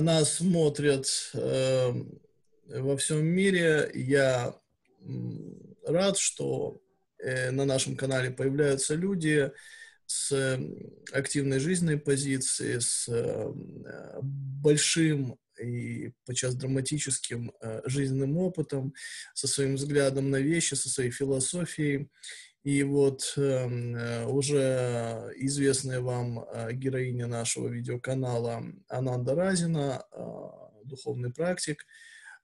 нас смотрят э, во всем мире. Я рад, что э, на нашем канале появляются люди с активной жизненной позицией, с э, большим и подчас драматическим э, жизненным опытом, со своим взглядом на вещи, со своей философией. И вот эм, э, уже известная вам э, героиня нашего видеоканала Ананда Разина, э, духовный практик,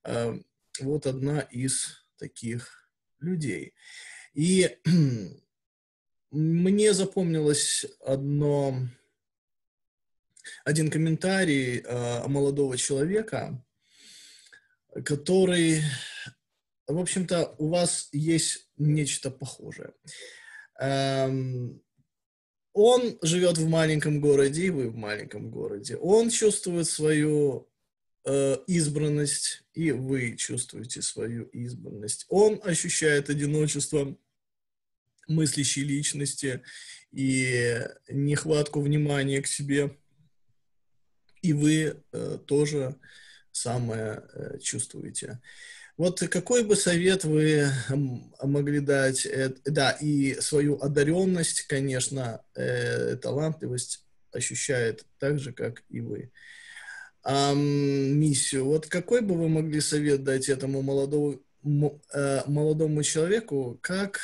э, вот одна из таких людей. И мне запомнилось одно, один комментарий э, молодого человека, который в общем-то, у вас есть нечто похожее. Эм, он живет в маленьком городе, и вы в маленьком городе. Он чувствует свою э, избранность, и вы чувствуете свою избранность. Он ощущает одиночество мыслящей личности и нехватку внимания к себе. И вы э, тоже самое э, чувствуете. Вот какой бы совет вы могли дать? Да, и свою одаренность, конечно, э, талантливость ощущает так же, как и вы. А, миссию. Вот какой бы вы могли совет дать этому молодому, э, молодому человеку, как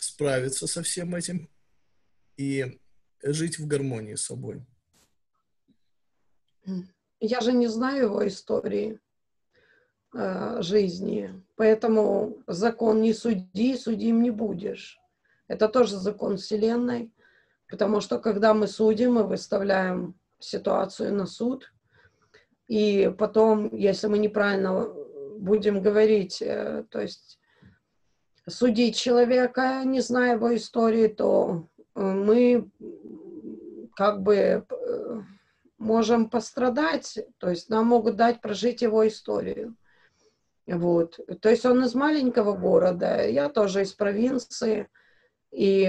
справиться со всем этим и жить в гармонии с собой? Я же не знаю его истории. Э, жизни. Поэтому закон не суди, судим не будешь. Это тоже закон Вселенной, потому что когда мы судим, мы выставляем ситуацию на суд, и потом, если мы неправильно будем говорить, э, то есть судить человека, не зная его истории, то э, мы как бы можем пострадать, то есть нам могут дать прожить его историю. Вот. То есть он из маленького города, я тоже из провинции. И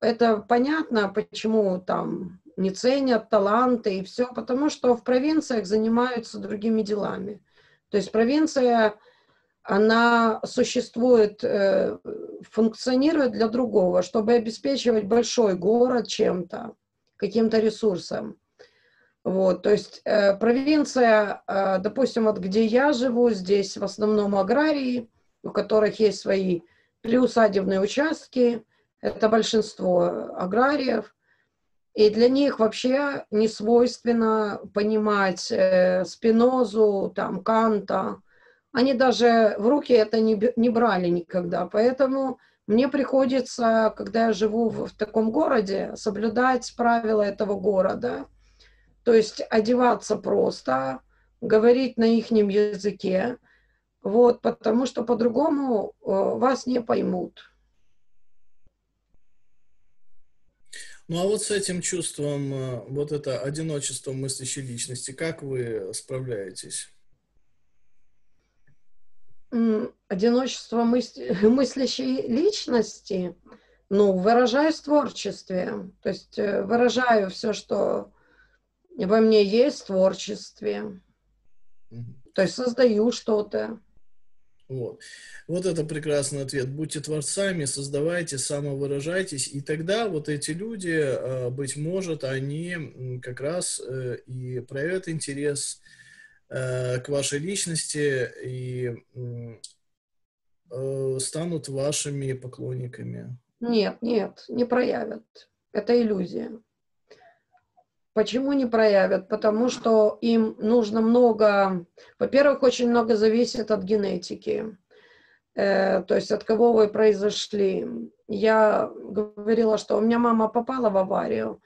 это понятно, почему там не ценят таланты и все, потому что в провинциях занимаются другими делами. То есть провинция, она существует, э, функционирует для другого, чтобы обеспечивать большой город чем-то, каким-то ресурсом. Вот, то есть э, провинция, э, допустим, вот где я живу, здесь в основном аграрии, у которых есть свои приусадебные участки, это большинство аграриев, и для них вообще не свойственно понимать э, Спинозу, там, Канта. Они даже в руки это не, не брали никогда, поэтому мне приходится, когда я живу в, в таком городе, соблюдать правила этого города – то есть одеваться просто, говорить на их языке, вот, потому что по-другому э, вас не поймут. Ну а вот с этим чувством, э, вот это одиночество мыслящей личности, как вы справляетесь? Одиночество мыс- мыслящей личности, ну, выражаю в творчестве. То есть э, выражаю все, что во мне есть в творчестве. То есть создаю что-то. Вот. вот это прекрасный ответ. Будьте творцами, создавайте, самовыражайтесь, и тогда вот эти люди, э, быть может, они как раз э, и проявят интерес э, к вашей личности и станут вашими поклонниками. Нет, нет, не проявят. Это иллюзия. Почему не проявят? Потому что им нужно много, во-первых, очень много зависит от генетики, э, то есть от кого вы произошли. Я говорила, что у меня мама попала в аварию,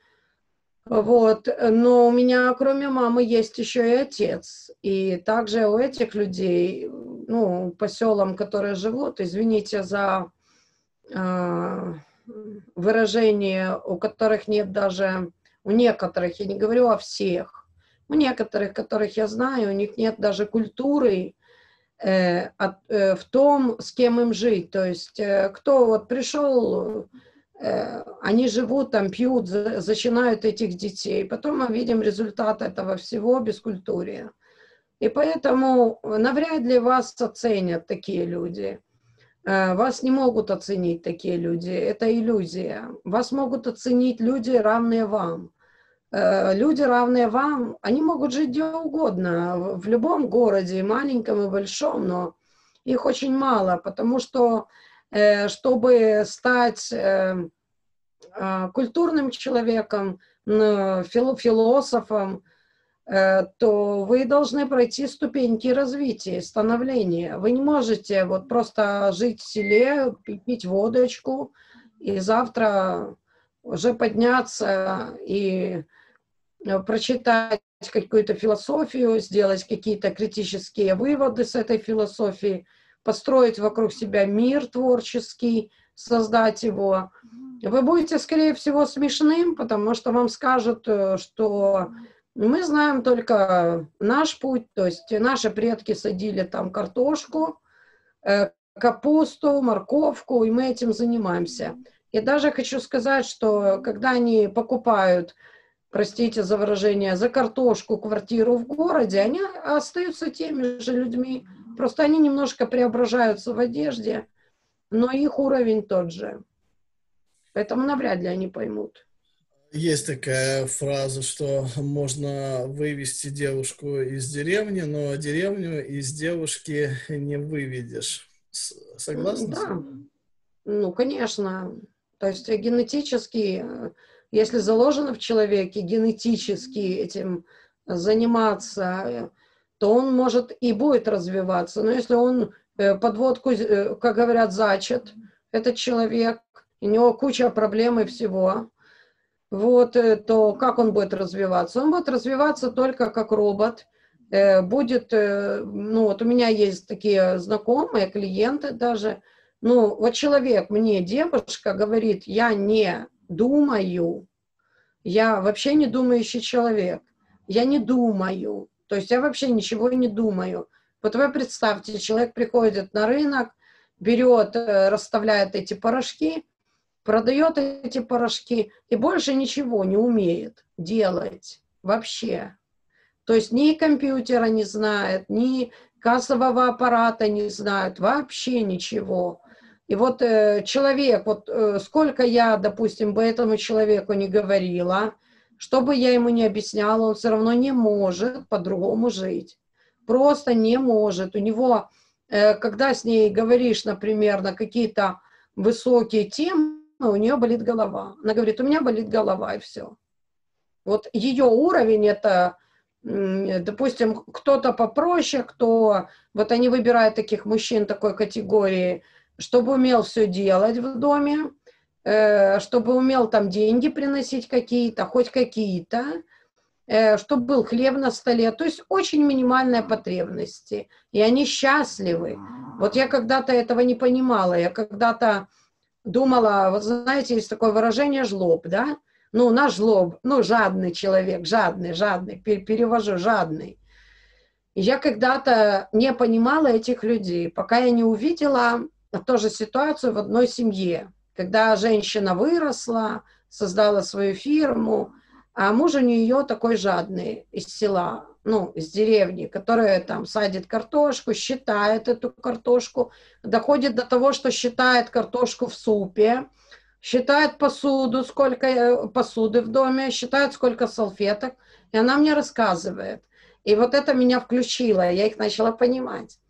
вот, но у меня кроме мамы есть еще и отец, и также у этих людей, ну, по селам, которые живут, извините за э, выражение, у которых нет даже у некоторых, я не говорю о всех, у некоторых, которых я знаю, у них нет даже культуры э, от, э, в том, с кем им жить. То есть э, кто вот пришел Э, они живут там, пьют, зачинают этих детей. Потом мы видим результат этого всего бескультурия. И поэтому навряд ли вас оценят такие люди. Э, вас не могут оценить такие люди. Это иллюзия. Вас могут оценить люди, равные вам. Э, люди, равные вам, они могут жить где угодно, в любом городе, маленьком и большом, но их очень мало, потому что Э, чтобы стать э, культурным человеком, философом, то вы должны пройти ступеньки развития, становления. Вы не можете вот просто жить в селе, пить водочку и завтра уже подняться и прочитать какую-то философию, сделать какие-то критические выводы с этой философии – построить вокруг себя мир творческий, создать его. Вы будете, скорее всего, смешным, потому что вам скажут, э, что мы знаем только наш путь, то есть наши предки садили там картошку, э, капусту, морковку, и мы этим занимаемся. И даже хочу сказать, что когда они покупают, простите за выражение, за картошку квартиру в городе, они остаются теми же людьми, Просто они немножко преображаются в одежде, но их уровень тот же. Поэтому навряд ли они поймут. Есть такая фраза, что можно вывести девушку из деревни, но деревню из девушки не выведешь. Согласна? Да. Ну, конечно. То есть генетически, если заложено в человеке генетически этим заниматься, то он может и будет развиваться. Но если он э, подводку, э, как говорят, зачат, этот человек, у него куча проблем и всего, вот, э, то как он будет развиваться? Он будет развиваться только как робот, будет, ну вот у меня есть такие знакомые, клиенты даже, ну вот человек мне, девушка, говорит, я не думаю, я вообще не думающий человек, я не думаю, то есть я вообще ничего не думаю. Вот вы представьте, человек приходит на рынок, берет, э, расставляет эти порошки, продает эти порошки и больше ничего не умеет делать вообще. То есть ни компьютера не знает, ни кассового аппарата не знает, вообще ничего. И вот э, человек, вот э, сколько я, допустим, бы этому человеку не говорила, что бы я ему не объясняла, он все равно не может по-другому жить. Просто не может. У него, э, когда с ней говоришь, например, на какие-то высокие темы, у нее болит голова. Она говорит, у меня болит голова, и все. Вот ее уровень это, допустим, кто-то попроще, кто, вот они выбирают таких мужчин такой категории, чтобы умел все делать в доме, Э, чтобы умел там деньги приносить какие-то, хоть какие-то, э, чтобы был хлеб на столе. То есть очень минимальные потребности. И они счастливы. Вот я когда-то этого не понимала. Я когда-то думала, вот знаете, есть такое выражение «жлоб», да? Ну, наш жлоб, ну, жадный человек, жадный, жадный, перевожу, жадный. Я когда-то не понимала этих людей, пока я не увидела тоже ситуацию в одной семье когда женщина выросла, создала свою фирму, а муж у нее такой жадный из села, ну, из деревни, которая там садит картошку, считает эту картошку, доходит до того, что считает картошку в супе, считает посуду, сколько э, посуды в доме, считает, сколько салфеток, и она мне рассказывает. И вот это меня включило, я их начала понимать.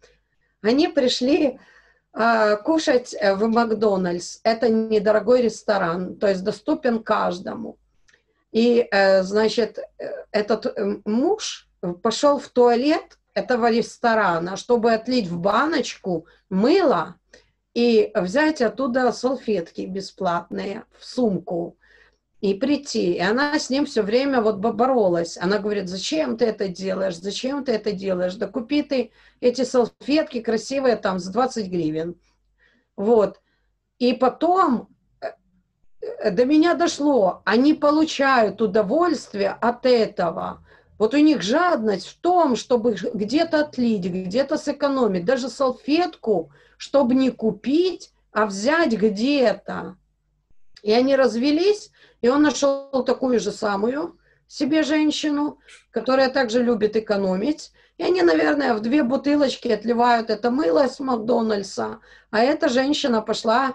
Они пришли кушать э, в Макдональдс – это недорогой ресторан, то есть доступен каждому. И, э, значит, э, этот муж пошел в туалет этого ресторана, чтобы отлить в баночку мыло и взять оттуда салфетки бесплатные в сумку и прийти. И она с ним все время вот боролась. Она говорит, зачем ты это делаешь, зачем ты это делаешь? Да купи ты эти салфетки красивые там за 20 гривен. Вот. И потом э, до меня дошло, они получают удовольствие от этого. Вот у них жадность в том, чтобы где-то отлить, где-то сэкономить, даже салфетку, чтобы не купить, а взять где-то. И они развелись, и он нашел такую же самую себе женщину, которая также любит экономить. И они, наверное, в две бутылочки отливают это мыло с Макдональдса, а эта женщина пошла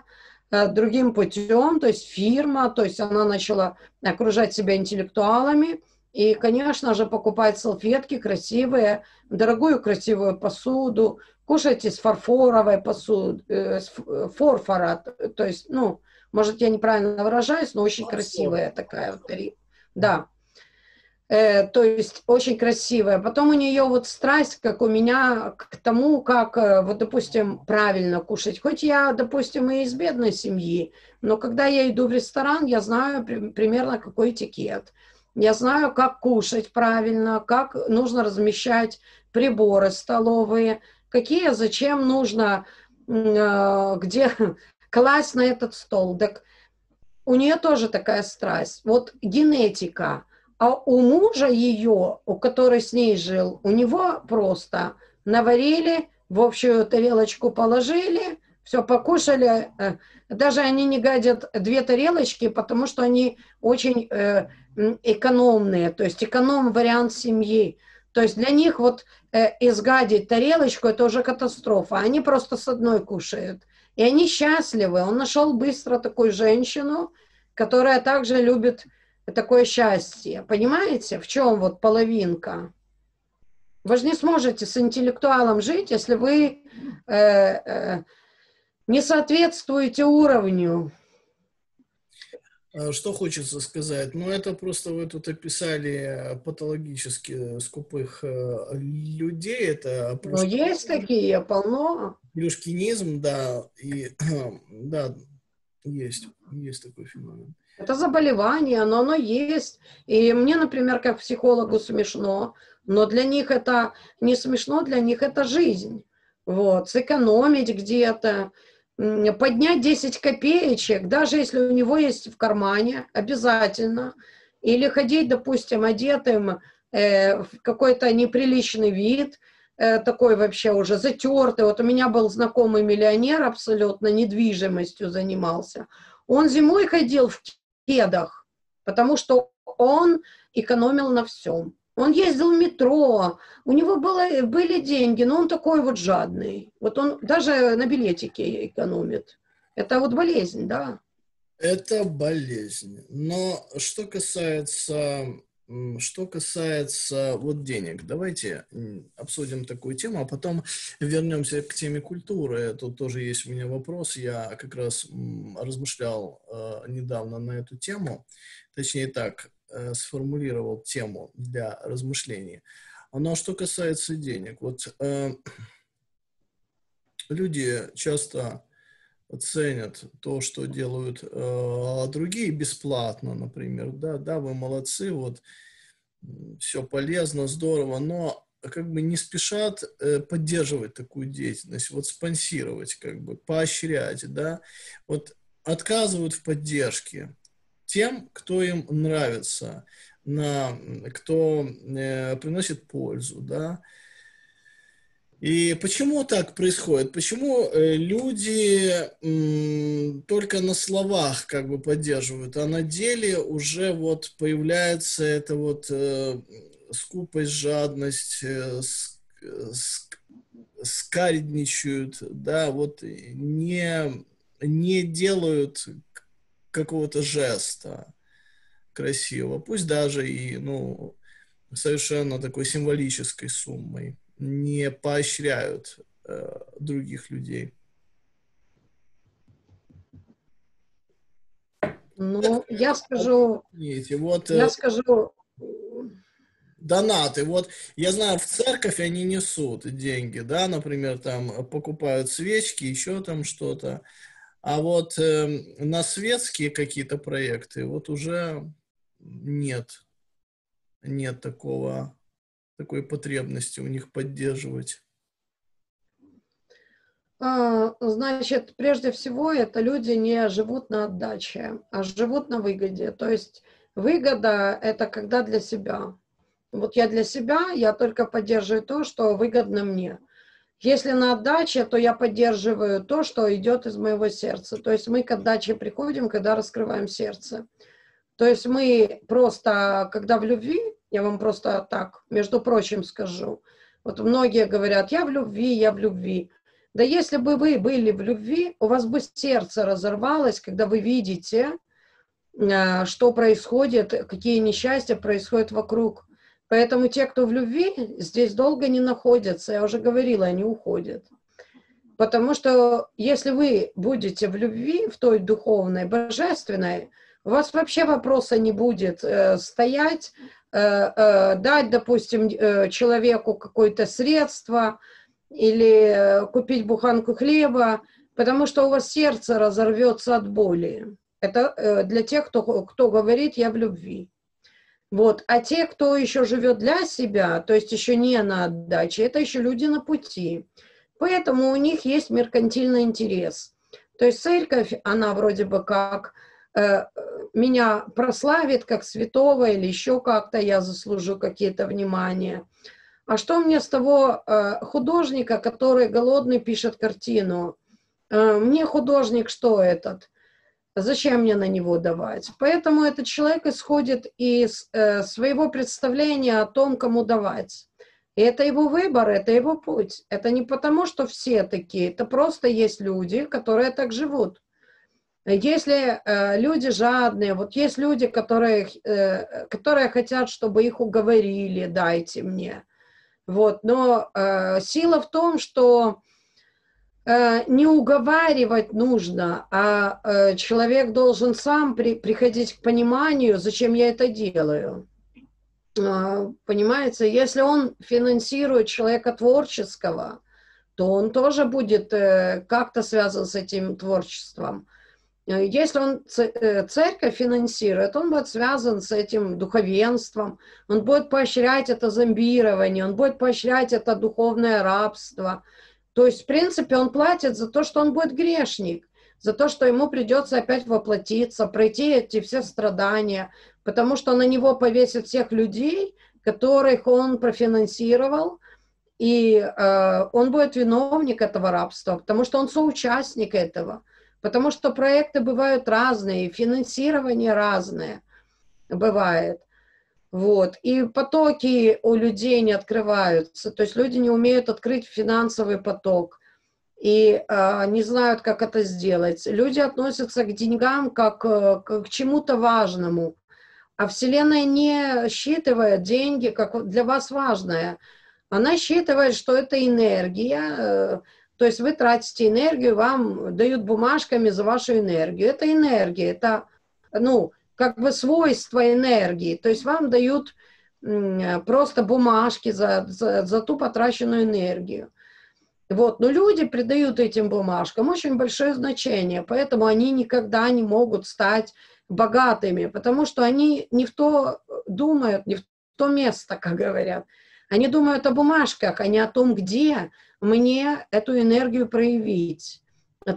э, другим путем, то есть фирма, то есть она начала окружать себя интеллектуалами, и, конечно же, покупать салфетки красивые, дорогую красивую посуду, кушать из фарфоровой посуды, э, форфора, то есть, ну, может, я неправильно выражаюсь, но очень красивая такая вот. Да. Э, то есть очень красивая. Потом у нее вот страсть, как у меня, к тому, как, э, вот, допустим, правильно кушать. Хоть я, допустим, и из бедной семьи, но когда я иду в ресторан, я знаю при, примерно какой этикет. Я знаю, как кушать правильно, как нужно размещать приборы столовые, какие, зачем нужно, э, где класть на этот стол. Так у нее тоже такая страсть. Вот генетика. А у мужа ее, у которой с ней жил, у него просто наварили, в общую тарелочку положили, все покушали. Э, даже они не гадят две тарелочки, потому что они очень э, экономные, то есть эконом вариант семьи. То есть для них вот э, изгадить тарелочку это уже катастрофа. Они просто с одной кушают. И они счастливы. Он нашел быстро такую женщину, которая также любит такое счастье. Понимаете, в чем вот половинка? Вы же не сможете с интеллектуалом жить, если вы э, э, не соответствуете уровню. А что хочется сказать? Ну, это просто вы тут описали патологически скупых э, людей. Это ну, есть такие, полно. Плюшкинизм, да, и да, есть, есть такой феномен. Это заболевание, но оно есть. И мне, например, как психологу смешно, но для них это не смешно, для них это жизнь. Вот, сэкономить где-то, поднять 10 копеечек, даже если у него есть в кармане, обязательно. Или ходить, допустим, одетым э, в какой-то неприличный вид, э, такой вообще уже затертый. Вот у меня был знакомый миллионер абсолютно недвижимостью занимался. Он зимой ходил в кедах, потому что он экономил на всем. Он ездил в метро, у него было, были деньги, но он такой вот жадный. Вот он даже на билетике экономит. Это вот болезнь, да. Это болезнь. Но что касается, что касается вот денег, давайте обсудим такую тему, а потом вернемся к теме культуры. Тут тоже есть у меня вопрос. Я как раз размышлял э, недавно на эту тему. Точнее так, э, сформулировал тему для размышлений. Но что касается денег, вот э, люди часто ценят то, что делают э, другие бесплатно, например, да, да, вы молодцы, вот все полезно, здорово, но как бы не спешат э, поддерживать такую деятельность, вот спонсировать, как бы поощрять, да, вот отказывают в поддержке, тем, кто им нравится, на, кто э, приносит пользу, да. И почему так происходит? Почему э, люди м, только на словах как бы поддерживают, а на деле уже вот появляется эта вот э, скупость, жадность, э, ск, скаредничают, да, вот не, не делают какого-то жеста красивого, пусть даже и, ну, совершенно такой символической суммой, не поощряют э, других людей. Ну, я скажу, вот, я э, скажу, донаты. Вот я знаю, в церковь они несут деньги, да, например, там покупают свечки, еще там что-то. А вот э, на светские какие-то проекты вот уже нет, нет такого, такой потребности у них поддерживать. А, значит, прежде всего, это люди не живут на отдаче, а живут на выгоде. То есть выгода – это когда для себя. Вот я для себя, я только поддерживаю то, что выгодно мне. Если на отдаче, то я поддерживаю то, что идет из моего сердца. То есть мы к отдаче приходим, когда раскрываем сердце. То есть мы просто, когда в любви, я вам просто так, между прочим, скажу, вот многие говорят, я в любви, я в любви. Да если бы вы были в любви, у вас бы сердце разорвалось, когда вы видите, э, что происходит, какие несчастья происходят вокруг. Поэтому те, кто в любви, здесь долго не находятся. Я уже говорила, они уходят. Потому что если вы будете в любви, в той духовной, божественной, у вас вообще вопроса не будет э, стоять, э, э, дать, допустим, э, человеку какое-то средство или э, купить буханку хлеба, потому что у вас сердце разорвется от боли. Это э, для тех, кто, кто говорит «я в любви». Вот. А те, кто еще живет для себя, то есть еще не на отдаче, это еще люди на пути. Поэтому у них есть меркантильный интерес. То есть церковь, она вроде бы как э, меня прославит как святого или еще как-то я заслужу какие-то внимания. А что мне с того э, художника, который голодный пишет картину? Э, мне художник что этот? Зачем мне на него давать? Поэтому этот человек исходит из э, своего представления о том, кому давать. И это его выбор, это его путь. Это не потому, что все такие, это просто есть люди, которые так живут. Если э, люди жадные, вот есть люди, которые, э, которые хотят, чтобы их уговорили, дайте мне. Вот, но э, сила в том, что не уговаривать нужно, а э, человек должен сам при, приходить к пониманию, зачем я это делаю. Э, понимаете, если он финансирует человека творческого, то он тоже будет как-то связан с этим творчеством. Если он церковь финансирует, он будет связан с этим духовенством, он будет поощрять это зомбирование, он будет поощрять это духовное рабство – то есть, в принципе, он платит за то, что он будет грешник, за то, что ему придется опять воплотиться, пройти эти все страдания, потому что на него повесят всех людей, которых он профинансировал, и э, он будет виновник этого рабства, потому что он соучастник этого, потому что проекты бывают разные, финансирование разное бывает. Вот. И потоки у людей не открываются. То есть люди не умеют открыть финансовый поток и э, не знают, как это сделать. Люди относятся к деньгам как, э, как к чему-то важному. А Вселенная не считывает деньги как для вас важное. Она считывает, что это энергия. Э, то есть вы тратите энергию, вам дают бумажками за вашу энергию. Это энергия, это, ну, как бы свойства энергии. То есть вам дают просто бумажки за, за, за ту потраченную энергию. Вот. Но люди придают этим бумажкам очень большое значение, поэтому они никогда не могут стать богатыми, потому что они не в то думают, не в то место, как говорят. Они думают о бумажках, а не о том, где мне эту энергию проявить.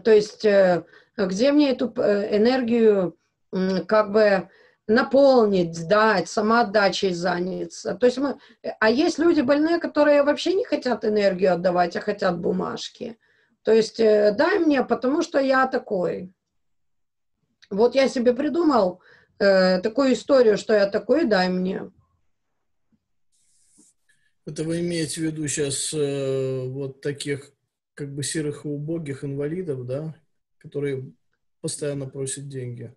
То есть, э, где мне эту э, энергию как бы наполнить, дать, самоотдачей заняться. То есть мы, а есть люди больные, которые вообще не хотят энергию отдавать, а хотят бумажки. То есть э, дай мне, потому что я такой. Вот я себе придумал э, такую историю, что я такой, дай мне. Это вы имеете в виду сейчас э, вот таких как бы серых и убогих инвалидов, да, которые постоянно просят деньги?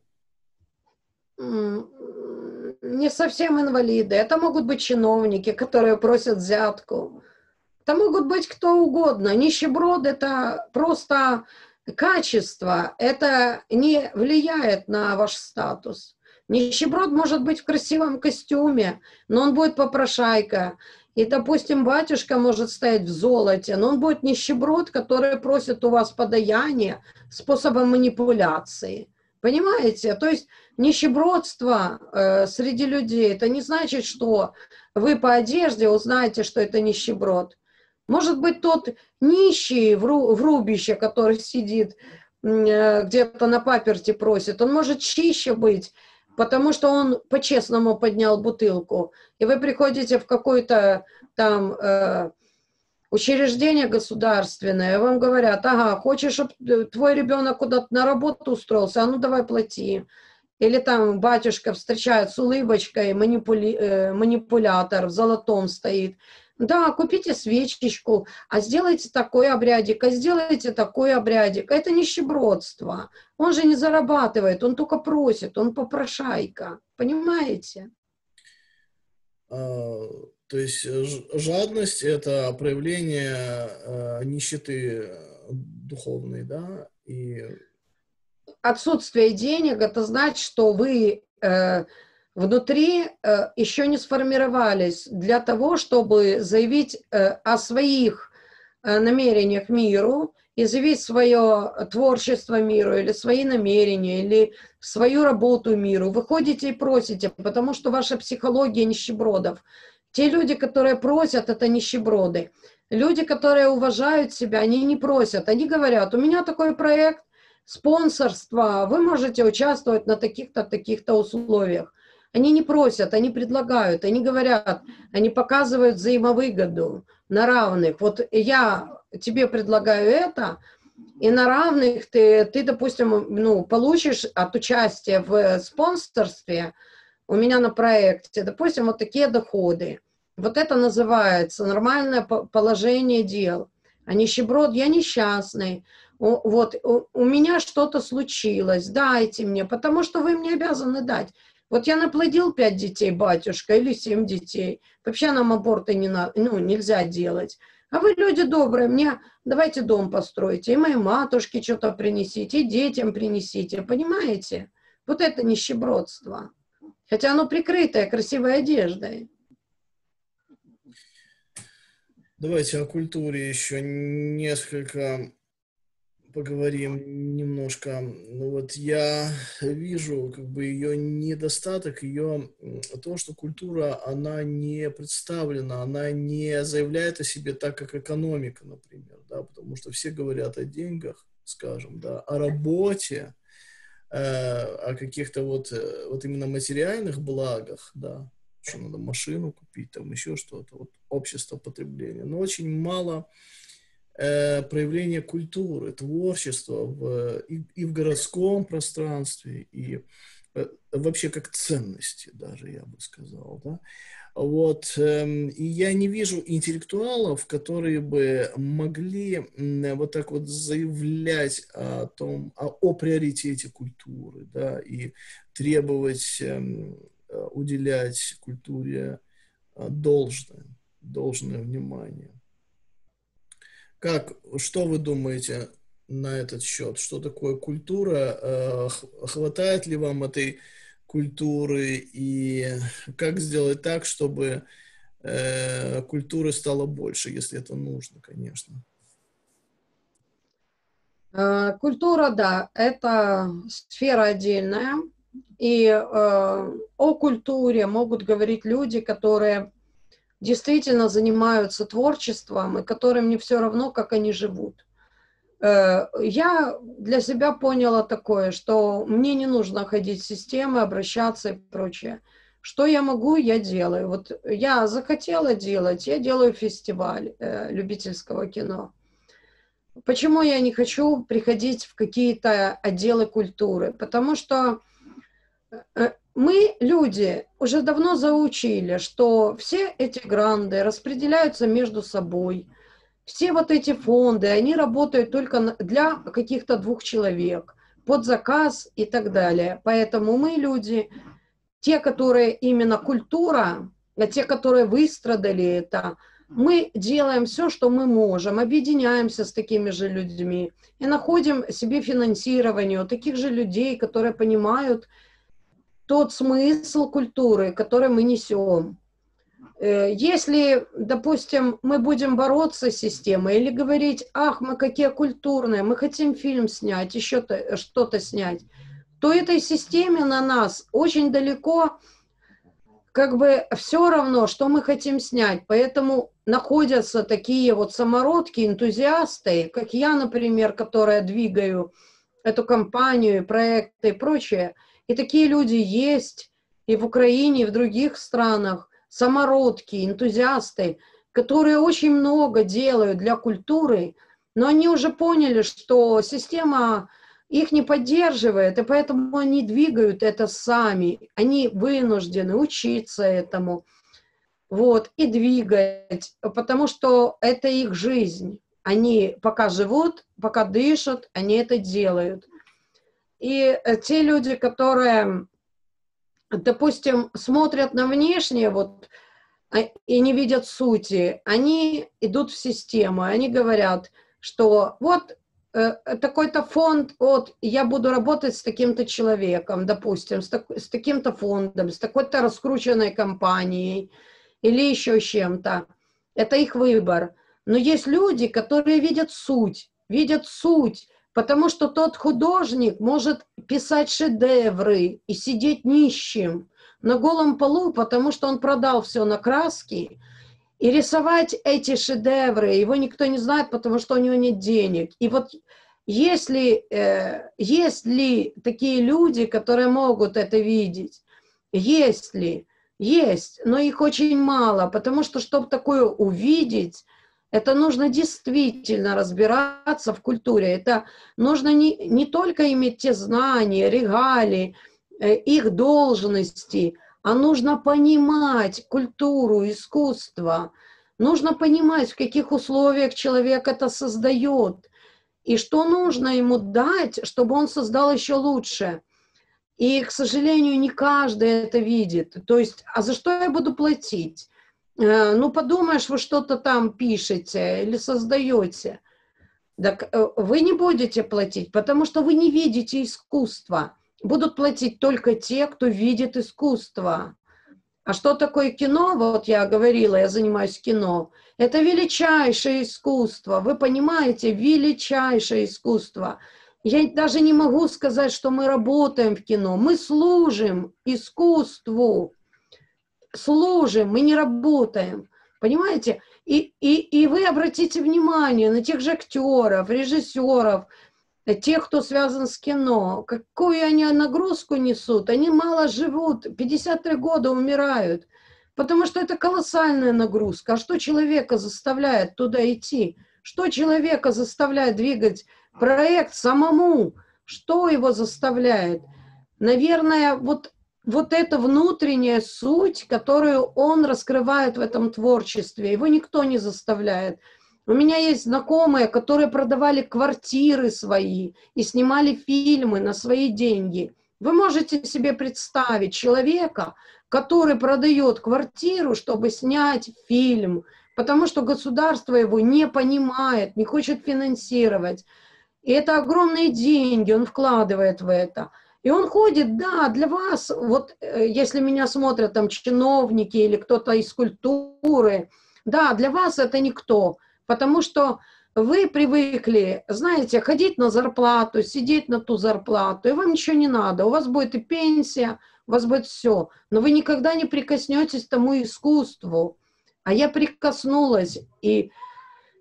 Не совсем инвалиды. Это могут быть чиновники, которые просят взятку. Это могут быть кто угодно. Нищеброд – это просто качество. Это не влияет на ваш статус. Нищеброд может быть в красивом костюме, но он будет попрошайка. И, допустим, батюшка может стоять в золоте, но он будет нищеброд, который просит у вас подаяние способом манипуляции. Понимаете? То есть нищебродство э, среди людей, это не значит, что вы по одежде узнаете, что это нищеброд. Может быть, тот нищий в, ру, в рубище, который сидит э, где-то на паперте просит, он может чище быть, потому что он по-честному поднял бутылку. И вы приходите в какой-то там... Э, учреждение государственное, вам говорят, ага, хочешь, чтобы э, твой ребенок куда-то на работу устроился, а ну давай плати. Или там батюшка встречает с улыбочкой, манипули, э, манипулятор в золотом стоит. Да, купите свечечку, а сделайте такой обрядик, а сделайте такой обрядик. Это нищебродство. Он же не зарабатывает, он только просит, он попрошайка. Понимаете? То есть жадность – это проявление э, нищеты духовной, да? И... Отсутствие денег – это значит, что вы э, внутри э, еще не сформировались для того, чтобы заявить э, о своих э, намерениях миру и заявить свое творчество миру или свои намерения, или свою работу миру. Вы ходите и просите, потому что ваша психология нищебродов. Те люди, которые просят, это нищеброды. Люди, которые уважают себя, они не просят. Они говорят, у меня такой проект, спонсорство, вы можете участвовать на таких-то, таких-то условиях. Они не просят, они предлагают, они говорят, они показывают взаимовыгоду на равных. Вот я тебе предлагаю это, и на равных ты, ты допустим, ну, получишь от участия в спонсорстве у меня на проекте, допустим, вот такие доходы. Вот это называется нормальное положение дел. А нищеброд, я несчастный, вот у, у меня что-то случилось, дайте мне, потому что вы мне обязаны дать. Вот я наплодил пять детей, батюшка, или семь детей. Вообще нам аборты не на, ну, нельзя делать. А вы люди добрые, мне давайте дом постройте, и моей матушке что-то принесите, и детям принесите, понимаете? Вот это нищебродство. Хотя оно прикрытое красивой одеждой. Давайте о культуре еще несколько поговорим немножко. Ну вот я вижу как бы ее недостаток, ее то, что культура, она не представлена, она не заявляет о себе так, как экономика, например, да, потому что все говорят о деньгах, скажем, да, о работе, о каких-то вот, э, вот именно материальных благах, да, что надо машину купить, там еще что-то, вот общество потребления, но очень мало э, проявление культуры, творчества в, и, и в городском пространстве, и э, вообще как ценности даже, я бы сказал, да. Вот, э, и я не вижу интеллектуалов, которые бы могли вот так вот заявлять о том, о, о приоритете культуры, да, и требовать э, уделять культуре э, должное, должное внимание. Как, что вы думаете на этот счет? Что такое культура? Э, хватает ли вам этой культуры? И как сделать так, чтобы э, культуры стало больше, если это нужно, конечно? Э, культура, да, это сфера отдельная. И э, о культуре могут говорить люди, которые действительно занимаются творчеством и которым не все равно, как они живут. Э, я для себя поняла такое, что мне не нужно ходить в системы, обращаться и прочее. Что я могу, я делаю. Вот я захотела делать, я делаю фестиваль э, любительского кино. Почему я не хочу приходить в какие-то отделы культуры? Потому что э, мы, люди, уже давно заучили, что все эти гранды распределяются между собой. Все вот эти фонды, они работают только для каких-то двух человек, под заказ и так далее. Поэтому мы, люди, те, которые именно культура, а те, которые выстрадали это, мы делаем все, что мы можем, объединяемся с такими же людьми и находим себе финансирование у таких же людей, которые понимают, тот смысл культуры, который мы несем. Э, если, допустим, мы будем бороться с системой или говорить, ах, мы какие культурные, мы хотим фильм снять, еще что-то снять, то этой системе на нас очень далеко как бы все равно, что мы хотим снять. Поэтому находятся такие вот самородки, энтузиасты, как я, например, которая двигаю эту компанию, проекты и прочее – и такие люди есть и в Украине, и в других странах, самородки, энтузиасты, которые очень много делают для культуры, но они уже поняли, что система их не поддерживает, и поэтому они двигают это сами. Они вынуждены учиться этому, вот, и двигать, потому что это их жизнь. Они пока живут, пока дышат, они это делают. И э, те люди, которые, допустим, смотрят на внешнее, вот, а, и не видят сути, они идут в систему, они говорят, что вот э, такой-то фонд, вот я буду работать с таким-то человеком, допустим, с, так, с таким-то фондом, с такой-то раскрученной компанией или еще чем-то. Это их выбор. Но есть люди, которые видят суть, видят суть, потому что тот художник может писать шедевры и сидеть нищим на голом полу, потому что он продал все на краски, и рисовать эти шедевры, его никто не знает, потому что у него нет денег. И вот если, э, есть ли такие люди, которые могут это видеть? Есть ли? Есть, но их очень мало, потому что, чтобы такое увидеть, это нужно действительно разбираться в культуре. Это нужно не, не только иметь те знания, регалии, э, их должности, а нужно понимать культуру, искусство. Нужно понимать, в каких условиях человек это создает. И что нужно ему дать, чтобы он создал еще лучше. И, к сожалению, не каждый это видит. То есть, а за что я буду платить? Э, ну, подумаешь, вы что-то там пишете или создаете. Так э, вы не будете платить, потому что вы не видите искусства. Будут платить только те, кто видит искусство. А что такое кино? Вот я говорила, я занимаюсь кино. Это величайшее искусство. Вы понимаете, величайшее искусство. Я даже не могу сказать, что мы работаем в кино. Мы служим искусству служим, мы не работаем. Понимаете? И, и, и вы обратите внимание на тех же актеров, режиссеров, тех, кто связан с кино, какую они нагрузку несут. Они мало живут, 53 года умирают, потому что это колоссальная нагрузка. А что человека заставляет туда идти? Что человека заставляет двигать проект самому? Что его заставляет? Наверное, вот вот эта внутренняя суть, которую он раскрывает в этом творчестве, его никто не заставляет. У меня есть знакомые, которые продавали квартиры свои и снимали фильмы на свои деньги. Вы можете себе представить человека, который продает квартиру, чтобы снять фильм, потому что государство его не понимает, не хочет финансировать. И это огромные деньги он вкладывает в это. И он ходит, да, для вас, вот э, если меня смотрят там чиновники или кто-то из культуры, да, для вас это никто, потому что вы привыкли, знаете, ходить на зарплату, сидеть на ту зарплату, и вам ничего не надо. У вас будет и пенсия, у вас будет все. Но вы никогда не прикоснетесь к тому искусству. А я прикоснулась и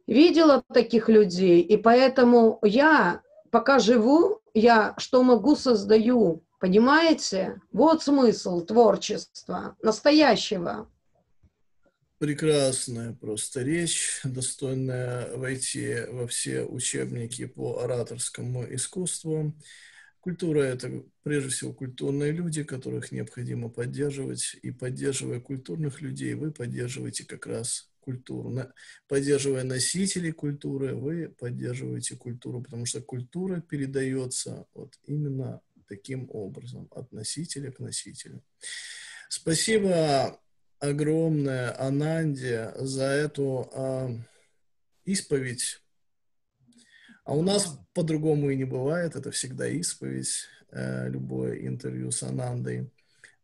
видела таких людей, и поэтому я, пока живу, я что могу, создаю. Понимаете? Вот смысл творчества, настоящего. Прекрасная просто речь, достойная войти во все учебники по ораторскому искусству. Культура – это прежде всего культурные люди, которых необходимо поддерживать. И поддерживая культурных людей, вы поддерживаете как раз культуру. Поддерживая носителей культуры, вы поддерживаете культуру, потому что культура передается вот именно таким образом, от носителя к носителю. Спасибо огромное Ананде за эту э, исповедь. А у нас по-другому и не бывает, это всегда исповедь, э, любое интервью с Анандой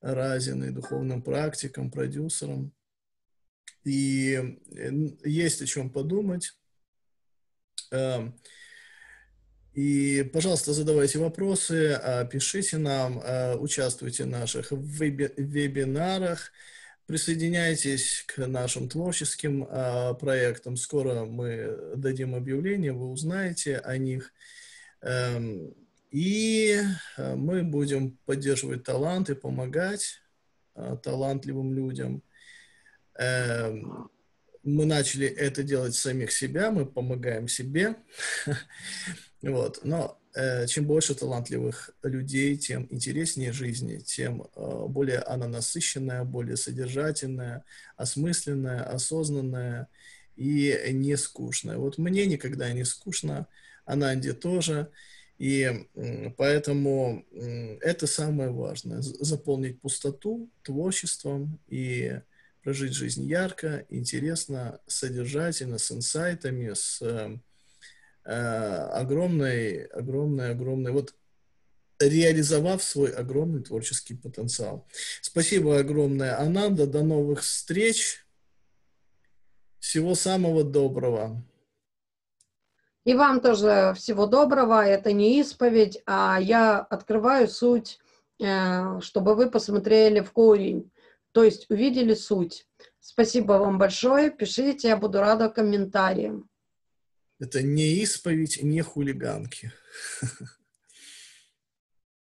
Разиной, духовным практиком, продюсером. И есть о чем подумать. Эм, и, пожалуйста, задавайте вопросы, пишите нам, а, участвуйте в наших вебинарах, присоединяйтесь к нашим творческим а, проектам. Скоро мы дадим объявление, вы узнаете о них. Эм, и мы будем поддерживать талант и помогать талантливым людям – Эм, мы начали это делать самих себя, мы помогаем себе. вот. Но э, чем больше талантливых людей, тем интереснее жизни, тем э, более она насыщенная, более содержательная, осмысленная, осознанная и не скучная. Вот мне никогда не скучно, Ананде тоже. И поэтому это самое важное. Заполнить пустоту творчеством и прожить жизнь ярко, интересно, содержательно, с инсайтами, с э, огромной, огромной, огромной, вот реализовав свой огромный творческий потенциал. Спасибо огромное, Ананда. До новых встреч. Всего самого доброго. И вам тоже всего доброго. Это не исповедь, а я открываю суть, э, чтобы вы посмотрели в корень, то есть увидели суть. Спасибо вам большое. Пишите, я буду рада комментариям. Это не исповедь, не хулиганки.